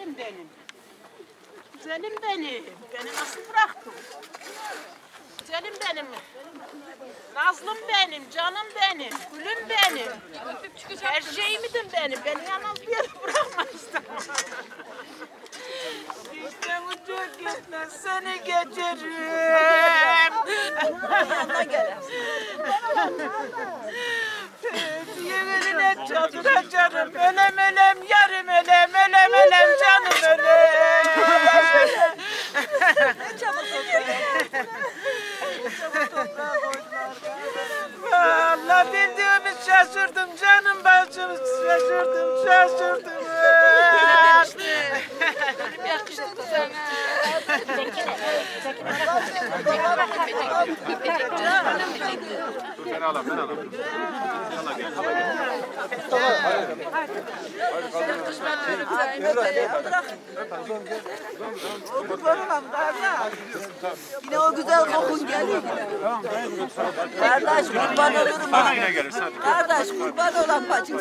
güzelim benim. Güzelim benim. Beni nasıl bıraktın? Güzelim benim. Nazlım benim, canım benim, gülüm benim. Her şeyimdin benim. Beni yalnız bir yere bırakma istemem. İşte bu çok gitme seni geçerim. Yanına gel. Yeminine çadıra canım. Ölem ölem yarım ölem ölem ölem canım ölem. Çabuk toprağa. Çabuk toprağa koydular. Allah bildiğimi şaşırdım canım bacım şaşırdım şaşırdım. Yakıştı sana. Ben alayım, ben alayım. Hala gel, hala gel. Bırak. Kurban olam kardeş. Yine o güzel kokun geliyor. Kardeş kurban olurum. Kardeş kurban olan bacım.